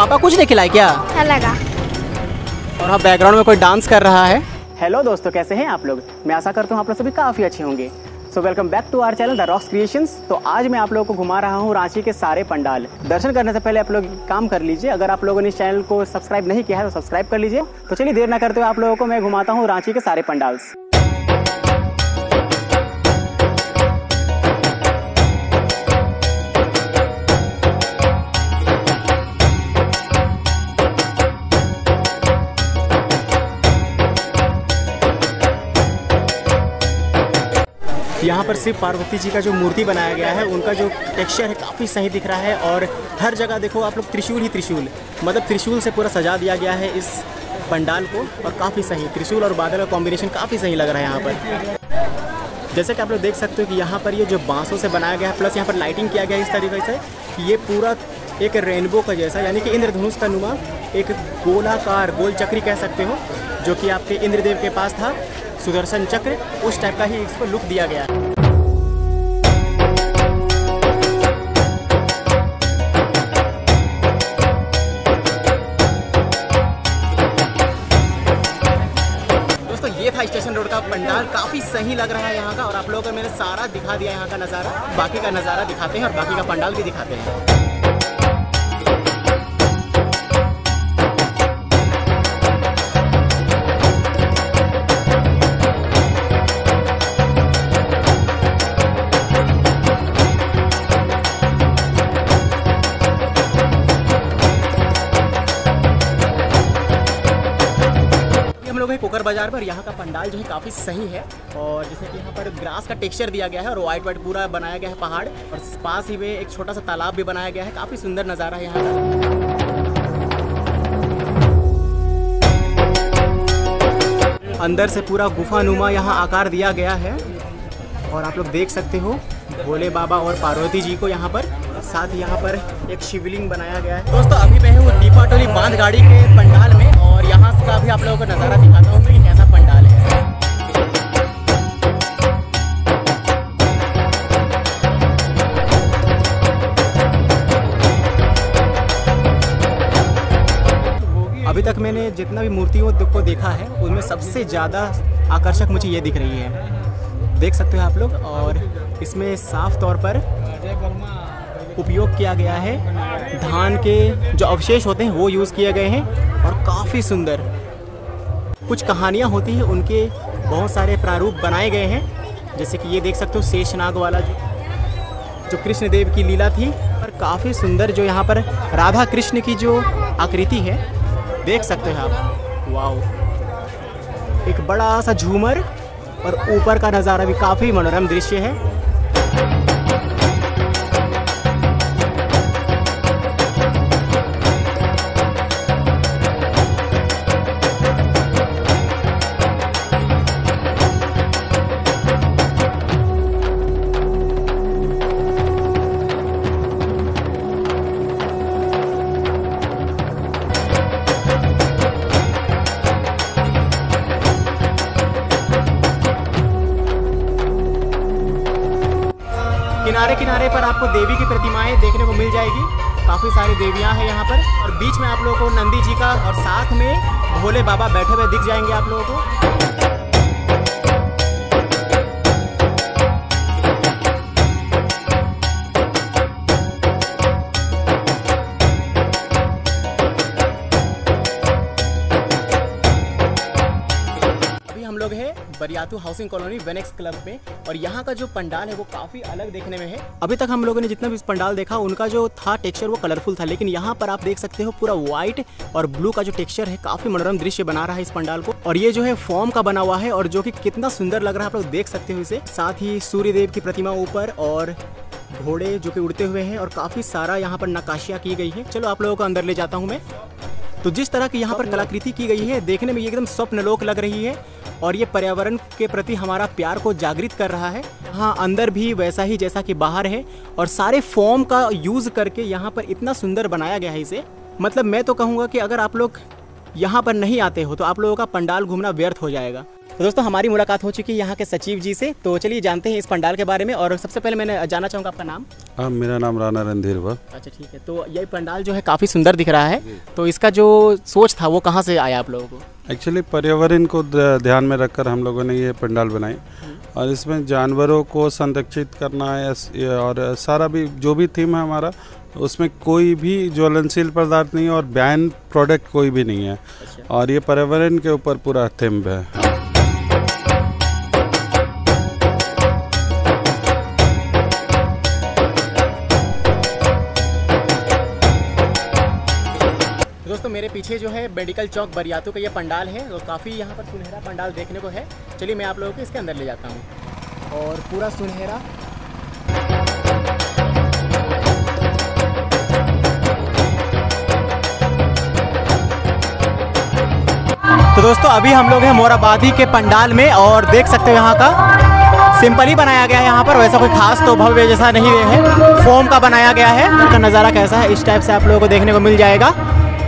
पापा कुछ नहीं खिलाए क्या? अच्छा लगा। और हाँ बैकग्राउंड में कोई डांस कर रहा है? हेलो दोस्तों कैसे हैं आप लोग? मैं आशा करता हूँ आप लोग सभी काफ़ी अच्छे होंगे। So welcome back to our channel the rocks creations तो आज मैं आप लोगों को घुमा रहा हूँ रांची के सारे पंडाल। दर्शन करने से पहले आप लोग काम कर लीजिए अगर आप लोगों ने इस चैनल को सब्सक्राइब नहीं किया है तो सब्सक्राइब कर लीजिए। तो चलिए देर ना करते हुए आप लोगों को मैं घुमाता हूँ रांची के सारे पंडाल्स। यहाँ पर शिव पार्वती जी का जो मूर्ति बनाया गया है, उनका जो टेक्सचर है काफ़ी सही दिख रहा है और हर जगह देखो आप लोग त्रिशूल ही त्रिशूल मतलब त्रिशूल से पूरा सजा दिया गया है इस पंडाल को और काफ़ी सही, त्रिशूल और बादल का कॉम्बिनेशन काफ़ी सही लग रहा है यहाँ पर। जैसे कि आप लोग देख सकते हो कि यहाँ पर ये जो बांसों से बनाया गया है प्लस यहाँ पर लाइटिंग किया गया है इस तरीके से, ये पूरा एक रेनबो का जैसा, यानी कि इंद्रधनुष का नुमा एक गोलाकार, गोल चक्री कह सकते हो, जो कि आपके इंद्रदेव के पास था। सुदर्शन चक्र, उस टाइप का ही इसको लुक दिया गया है। था स्टेशन रोड का पंडाल। काफ़ी सही लग रहा है यहाँ का, और आप लोगों को मैंने सारा दिखा दिया यहाँ का नज़ारा। बाकी का नज़ारा दिखाते हैं और बाकी का पंडाल भी दिखाते हैं। बाज़ार पर यहाँ का पंडाल जो है काफ़ी सही है और जैसे कि यहाँ पर ग्रास का टेक्सचर दिया गया है और वाइट वाइट पूरा बनाया गया है पहाड़ और पास ही में एक छोटा सा तालाब भी बनाया गया है। काफ़ी सुंदर नज़ारा है यहाँ का। अंदर से पूरा गुफा नुमा यहाँ आकार दिया गया है और आप लोग देख सकते हो, भोले बाबा और पार्वती जी को यहाँ पर, साथ यहाँ पर एक शिवलिंग बनाया गया है। दोस्तों, अभी मैं हूँ दीपाटोली बाँध गाड़ी के पंडाल में और यहाँ का भी आप लोगों को नज़ारा दिखाता हूँ। तक मैंने जितना भी मूर्तियों को देखा है, उनमें सबसे ज़्यादा आकर्षक मुझे ये दिख रही है। देख सकते हो आप लोग, और इसमें साफ़ तौर पर उपयोग किया गया है। धान के जो अवशेष होते हैं, वो यूज़ किए गए हैं, और काफ़ी सुंदर। कुछ कहानियाँ होती हैं, उनके बहुत सारे प्रारूप बनाए गए हैं। जैसे कि ये देख सकते हो, शेषनाग वाला जो जो कृष्ण देव की लीला थी, और काफ़ी सुंदर जो यहाँ पर राधा कृष्ण की जो आकृति है देख सकते हैं आप। वाओ। एक बड़ा सा झूमर और ऊपर का नज़ारा भी काफ़ी मनोरम दृश्य है। किनारे किनारे पर आपको देवी की प्रतिमाएँ देखने को मिल जाएगी। काफ़ी सारी देवियाँ हैं यहाँ पर। और बीच में आप लोगों को नंदी जी का और साथ में भोले बाबा बैठे हुए दिख जाएँगे आप लोगों को। लोग हैं Bariatu housing colony Venex club में और यहाँ का जो पंडाल है वो काफ़ी अलग देखने में है। अभी तक हम लोगों ने जितना भी पंडाल देखा उनका जो था टेक्सचर वो कलरफुल था लेकिन यहाँ पर आप देख सकते हो पूरा व्हाइट और ब्लू का जो टेक्सचर है काफ़ी मनोरम दृश्य बना रहा है इस पंडाल को। और ये जो है फॉर्म का बना हुआ है और जो कि कितना सुंदर लग रहा है आप लोग देख सकते हो इसे। साथ ही सूर्य देव की प्रतिमा ऊपर और घोड़े जो कि उड़ते हुए हैं और काफ़ी सारा यहाँ पर नकाशियाँ की गई है। चलो आप लोगों को अंदर ले जाता हूँ मैं। तो जिस तरह की यहाँ पर कलाकृति की गई है देखने में एकदम स्वप्नलोक लग रही है। और ये पर्यावरण के प्रति हमारा प्यार को जागृत कर रहा है। हाँ अंदर भी वैसा ही जैसा कि बाहर है और सारे फॉर्म का यूज़ करके यहाँ पर इतना सुंदर बनाया गया है इसे। मतलब मैं तो कहूँगा कि अगर आप लोग यहाँ पर नहीं आते हो तो आप लोगों का पंडाल घूमना व्यर्थ हो जाएगा। तो दोस्तों हमारी मुलाकात हो चुकी है यहाँ के सचिव जी से। तो चलिए जानते हैं इस पंडाल के बारे में और सबसे पहले मैंने जानना चाहूँगा आपका नाम। हाँ मेरा नाम राणा रणधीर अच्छा ठीक है। तो ये पंडाल जो है काफ़ी सुंदर दिख रहा है। तो इसका जो सोच था वो कहाँ से आया आप लोगों को? एक्चुअली पर्यावरण को ध्यान में रखकर हम लोगों ने ये पंडाल बनाई और इसमें जानवरों को संरक्षित करना है और सारा भी जो भी थीम है हमारा उसमें कोई भी ज्वलनशील पदार्थ नहीं है और बैन प्रोडक्ट कोई भी नहीं है। और ये पर्यावरण के ऊपर पूरा थीम है। पीछे जो है मेडिकल चौक बरियातू का ये पंडाल है तो काफ़ी यहाँ पर सुनहरा पंडाल देखने को है। चलिए मैं आप लोगों को इसके अंदर ले जाता हूँ। और पूरा सुनहरा। तो दोस्तों, अभी हम लोग हैं मोराबादी के पंडाल में और देख सकते हो यहाँ का सिंपल ही बनाया गया है यहाँ पर। वैसा कोई खास तो भव्य जैसा नहीं है। फोम का बनाया गया है। इसका नज़ारा कैसा है? इस टाइप से आप लोगों को देखने को मिल जाएगा।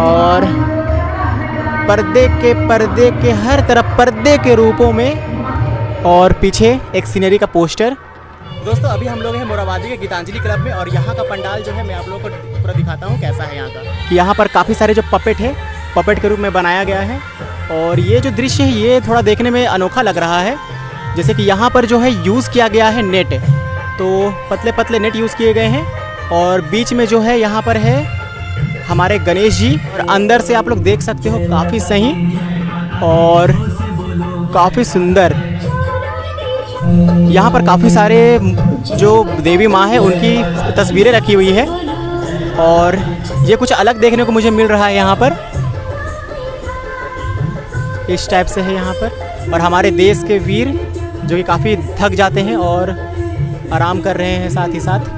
और पर्दे के पर्दे के, हर तरफ़ पर्दे के रूपों में और पीछे एक सीनरी का पोस्टर दोस्तों, अभी हम लोग हैं मोराबादी के गीतांजलि क्लब में और यहाँ का पंडाल जो है मैं आप लोगों को पूरा दिखाता हूँ कैसा है यहाँ का। कि यहाँ पर काफ़ी सारे जो पपेट है पपेट के रूप में बनाया गया है और ये जो दृश्य है, ये थोड़ा देखने में अनोखा लग रहा है। जैसे कि यहाँ पर जो है यूज़ किया गया है नेट तो पतले पतले नेट यूज़ किए गए हैं और बीच में जो है यहाँ पर है हमारे गणेश जी और अंदर से आप लोग देख सकते हो, काफ़ी सही और काफ़ी सुंदर। यहाँ पर काफ़ी सारे जो देवी माँ है, उनकी तस्वीरें रखी हुई है और ये कुछ अलग देखने को मुझे मिल रहा है यहाँ पर। इस टाइप से है यहाँ पर। और हमारे देश के वीर जो कि काफ़ी थक जाते हैं और आराम कर रहे हैं साथ ही साथ।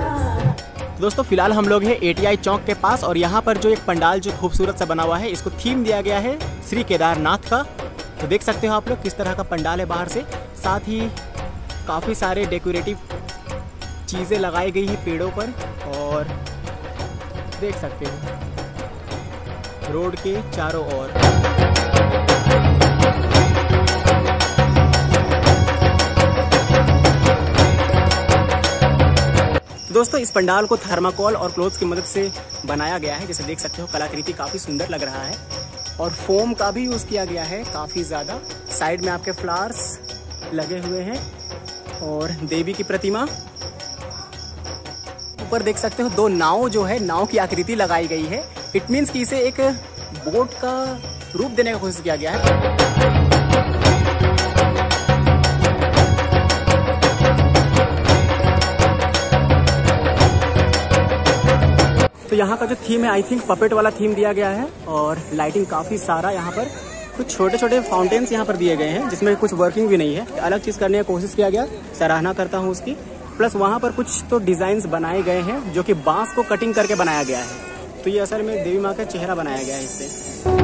दोस्तों, फ़िलहाल हम लोग हैं एटीआई चौक के पास और यहाँ पर जो एक पंडाल जो खूबसूरत सा बना हुआ है, इसको थीम दिया गया है श्री केदारनाथ का। तो देख सकते हो आप लोग किस तरह का पंडाल है बाहर से। साथ ही काफ़ी सारे डेकोरेटिव चीज़ें लगाई गई हैं पेड़ों पर और देख सकते हो, रोड के चारों ओर। दोस्तों इस पंडाल को थर्माकोल और क्लोथ की मदद से बनाया गया है, जैसे देख सकते हो, कलाकृति काफ़ी सुंदर लग रहा है। और फोम का भी यूज़ किया गया है काफ़ी ज़्यादा। साइड में आपके फ्लावर्स लगे हुए हैं और देवी की प्रतिमा। ऊपर देख सकते हो, दो नाव जो है, नाव की आकृति लगाई गई है। इट मीन्स कि इसे एक बोट का रूप देने का कोशिश किया गया है। यहाँ का जो थीम है आई थिंक पपेट वाला थीम दिया गया है और लाइटिंग काफ़ी सारा यहाँ पर कुछ छोटे छोटे फाउंटेन्स यहाँ पर दिए गए हैं, जिसमें कुछ वर्किंग भी नहीं है। अलग चीज़ करने की कोशिश किया गया, सराहना करता हूँ उसकी। प्लस वहाँ पर कुछ तो डिज़ाइंस बनाए गए हैं, जो कि बाँस को कटिंग करके बनाया गया है। तो ये असल में देवी माँ का चेहरा बनाया गया है इससे।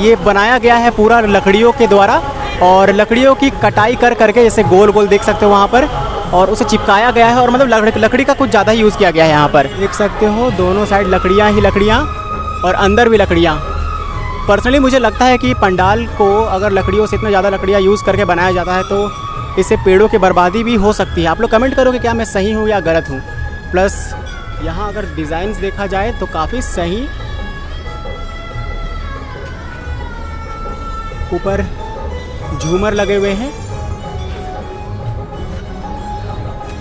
ये बनाया गया है पूरा लकड़ियों के द्वारा। और लकड़ियों की कटाई कर करके जैसे गोल गोल देख सकते हो वहाँ पर, और उसे चिपकाया गया है और मतलब लकड़ी का कुछ ज़्यादा ही यूज़ किया गया है यहाँ पर। देख सकते हो दोनों साइड लकड़ियाँ ही लकड़ियाँ और अंदर भी लकड़ियाँ। पर्सनली मुझे लगता है कि पंडाल को अगर लकड़ियों से इतना ज़्यादा लकड़ियाँ यूज़ करके बनाया जाता है तो इससे पेड़ों की बर्बादी भी हो सकती है। आप लोग कमेंट करो कि क्या मैं सही हूँ या गलत हूँ? प्लस यहाँ अगर डिज़ाइंस देखा जाए तो काफ़ी सही। ऊपर झूमर लगे हुए हैं।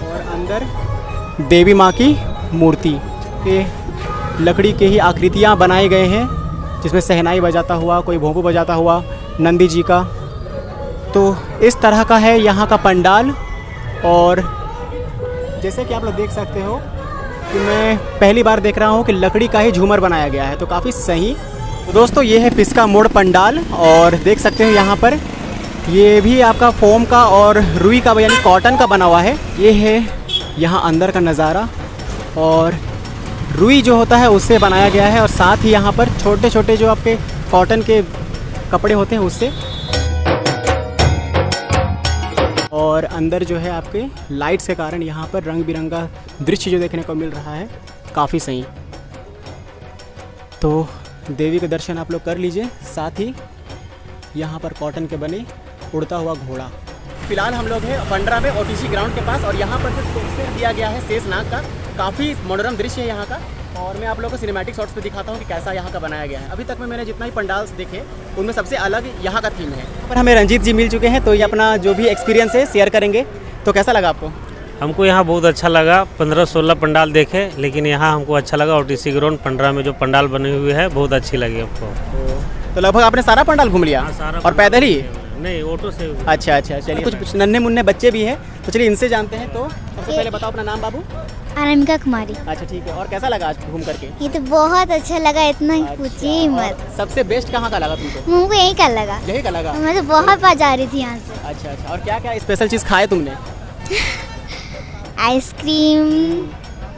और अंदर देवी माँ की मूर्ति के लकड़ी के ही आकृतियाँ बनाए गए हैं, जिसमें सहनाई बजाता हुआ, कोई भोंपू बजाता हुआ नंदी जी का। तो इस तरह का है यहाँ का पंडाल। और जैसे कि आप लोग देख सकते हो कि मैं पहली बार देख रहा हूँ कि लकड़ी का ही झूमर बनाया गया है तो काफ़ी सही। तो दोस्तों, ये है पिस्का मोड़ पंडाल, और देख सकते हो यहाँ पर ये भी आपका फोम का और रुई का, यानी कॉटन का बना हुआ है। ये है यहाँ अंदर का नज़ारा और रुई जो होता है उससे बनाया गया है और साथ ही यहाँ पर छोटे छोटे जो आपके कॉटन के कपड़े होते हैं उससे। और अंदर जो है आपके लाइट्स के कारण यहाँ पर रंग बिरंगा दृश्य जो देखने को मिल रहा है, काफ़ी सही। तो देवी के दर्शन आप लोग कर लीजिए, साथ ही यहाँ पर कॉटन के बने उड़ता हुआ घोड़ा। फ़िलहाल हम लोग हैं पंडरा में ओटीसी ग्राउंड के पास और यहाँ पर जो टेक्सचर दिया गया है शेषनाग का। काफ़ी मनोरम दृश्य है यहाँ का और मैं आप लोगों को सिनेमैटिक शॉट्स पे दिखाता हूँ कि कैसा यहाँ का बनाया गया है। अभी तक में मैंने जितना भी पंडाल्स देखे उनमें सबसे अलग यहाँ का थीम है। पर हमें रंजीत जी मिल चुके हैं तो ये अपना जो भी एक्सपीरियंस है शेयर करेंगे। तो कैसा लगा आपको? हमको यहाँ बहुत अच्छा लगा। पंद्रह सोलह पंडाल देखे लेकिन यहाँ हमको अच्छा लगा और टी ग्राउंड पंद्रह में जो पंडाल बने हुए हैं बहुत अच्छी लगी हमको। तो लगभग आपने सारा पंडाल घूम लिया? हाँ, सारा और पैदल ही? नहीं ऑटो से अच्छा अच्छा चलिए कुछ कुछ नन्हे मुन्ने बच्चे भी हैं तो चलिए इनसे जानते हैं तो सबसे पहले बताओ अपना नाम बाबू। अनामिका कुमारी। अच्छा ठीक है और कैसा लगा आज घूम करके? ये तो बहुत अच्छा लगा इतना ही पूछिए ही अच्छा, मत। सबसे बेस्ट कहाँ का लगा तुमको? मुझको यही का लगा। यही का लगा? मैं तो बहुत बार जा रही थी यहाँ से। अच्छा अच्छा और क्या क्या स्पेशल चीज़ खाए तुमने? आइसक्रीम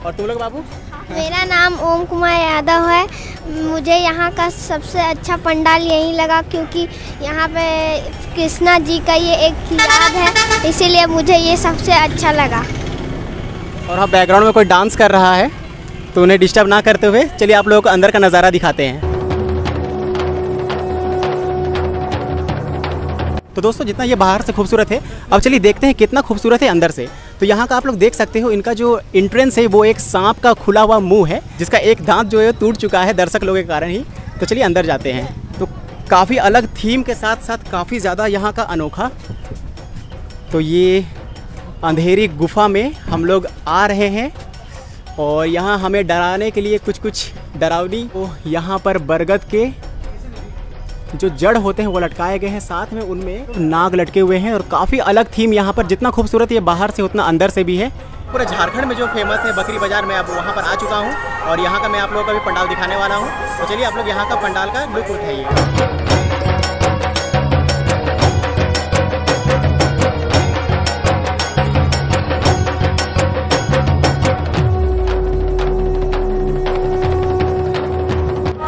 और तुम लोग बाबू? मेरा नाम ओम कुमार यादव है। मुझे यहाँ का सबसे अच्छा पंडाल यही लगा क्योंकि यहाँ पे कृष्णा जी का ये एक याद है, इसीलिए मुझे ये सबसे अच्छा लगा। और हाँ बैकग्राउंड में कोई डांस कर रहा है तो उन्हें डिस्टर्ब ना करते हुए चलिए आप लोगों को अंदर का नज़ारा दिखाते हैं। तो दोस्तों, जितना ये बाहर से खूबसूरत है, अब चलिए देखते हैं कितना खूबसूरत है अंदर से। तो यहाँ का आप लोग देख सकते हो, इनका जो एंट्रेंस है, वो एक सांप का खुला हुआ मुँह है, जिसका एक दांत जो है टूट चुका है दर्शक लोगों के कारण ही। तो चलिए अंदर जाते हैं। तो काफ़ी अलग थीम के साथ साथ काफ़ी ज़्यादा यहाँ का अनोखा। तो ये अंधेरी गुफा में हम लोग आ रहे हैं और यहाँ हमें डराने के लिए कुछ कुछ डरावनी तो यहाँ पर बरगद के जो जड़ होते हैं, वो लटकाए गए हैं। साथ में उनमें नाग लटके हुए हैं और काफ़ी अलग थीम यहाँ पर। जितना खूबसूरत ये बाहर से, उतना अंदर से भी है। पूरे झारखंड में जो फ़ेमस है, बकरी बाज़ार मैं अब वहाँ पर आ चुका हूँ। और यहाँ का मैं आप लोगों का भी पंडाल दिखाने वाला हूँ। तो चलिए, आप लोग यहाँ का पंडाल का लुक उठाइए।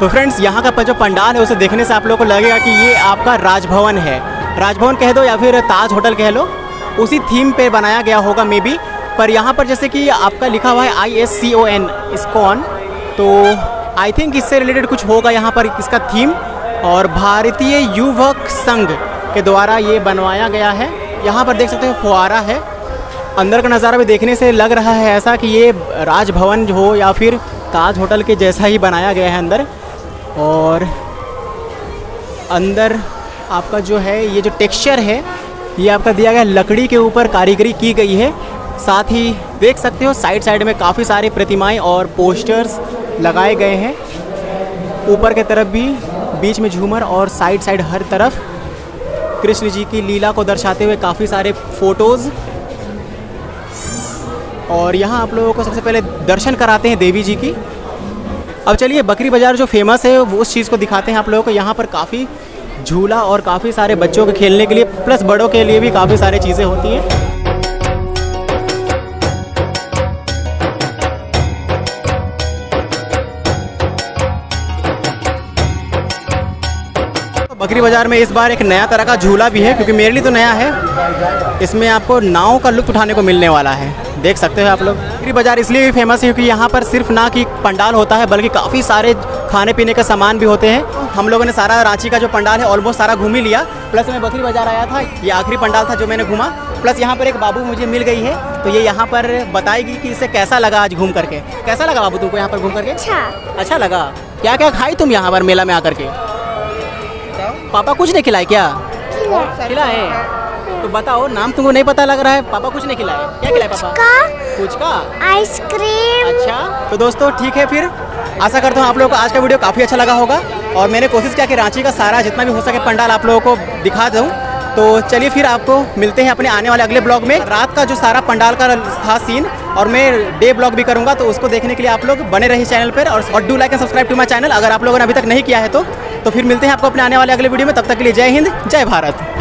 तो फ्रेंड्स यहाँ का जो पंडाल है, उसे देखने से आप लोगों को लगेगा कि ये आपका राजभवन है। राजभवन कह दो या फिर ताज होटल कह लो, उसी थीम पे बनाया गया होगा मे बी पर यहाँ पर जैसे कि आपका लिखा हुआ है I S C O N ISKCON तो आई थिंक इससे रिलेटेड कुछ होगा यहाँ पर इसका थीम और भारतीय युवक संघ के द्वारा ये बनवाया गया है। यहाँ पर देख सकते हो, फुहारा है। अंदर का नज़ारा भी देखने से लग रहा है ऐसा कि ये राजभवन हो या फिर ताज होटल के जैसा ही बनाया गया है अंदर। और अंदर आपका जो है, ये जो टेक्सचर है, ये आपका दिया गया लकड़ी के ऊपर कारीगरी की गई है। साथ ही देख सकते हो साइड साइड में काफ़ी सारे प्रतिमाएँ और पोस्टर्स लगाए गए हैं। ऊपर के तरफ़ भी बीच में झूमर और साइड साइड हर तरफ़ कृष्ण जी की लीला को दर्शाते हुए काफ़ी सारे फ़ोटोज़ और यहाँ आप लोगों को सबसे पहले दर्शन कराते हैं देवी जी की। अब चलिए, बकरी बाज़ार जो फ़ेमस है, वो उस चीज़ को दिखाते हैं आप लोगों को। यहाँ पर काफ़ी झूला और काफ़ी सारे बच्चों के खेलने के लिए प्लस बड़ों के लिए भी काफ़ी सारी चीज़ें होती हैं। बकरी बाज़ार में इस बार एक नया तरह का झूला भी है, क्योंकि मेरे लिए तो नया है। इसमें आपको नाव का लुत्फ उठाने को मिलने वाला है। देख सकते हो आप लोग। बकरी बाज़ार इसलिए भी फ़ेमस है क्योंकि यहाँ पर सिर्फ़ ना कि पंडाल होता है बल्कि काफ़ी सारे खाने पीने का सामान भी होते हैं। हम लोगों ने सारा रांची का जो पंडाल है ऑलमोस्ट सारा घूम ही लिया। प्लस मैं बकरी बाज़ार आया था ये आखिरी पंडाल था जो मैंने घूमा। प्लस यहाँ पर एक बाबू मुझे मिल गई है तो ये यहाँ पर बताएगी कि इसे कैसा लगा आज घूम करके। कैसा लगा बाबू तुमको यहाँ पर घूम करके? अच्छा। अच्छा लगा। क्या क्या खाई तुम यहाँ पर मेला में आकर के? पापा कुछ नहीं खिलाए क्या? खिलाए। तो बताओ नाम तुमको नहीं पता लग रहा है? पापा कुछ नहीं खिलाए। क्या खिलाए पापा? का? कुछ का? आइसक्रीम। अच्छा तो दोस्तों ठीक है फिर? आशा करता हूँ आप लोगों को आज का वीडियो काफ़ी अच्छा लगा होगा। और मैंने कोशिश किया कि रांची का सारा जितना भी हो सके पंडाल आप लोगों को दिखा दूँ। तो चलिए फिर आपको मिलते हैं अपने आने वाले अगले ब्लॉग में। रात का जो सारा पंडाल का था सीन और मैं डे ब्लॉग भी करूँगा तो उसको देखने के लिए आप लोग बने रहिए चैनल पर। और do like and subscribe to my channel अगर आप लोगों ने अभी तक नहीं किया है तो। तो फिर मिलते हैं आपको अपने आने वाले अगले वीडियो में। तब तक के लिए जय हिंद जय भारत।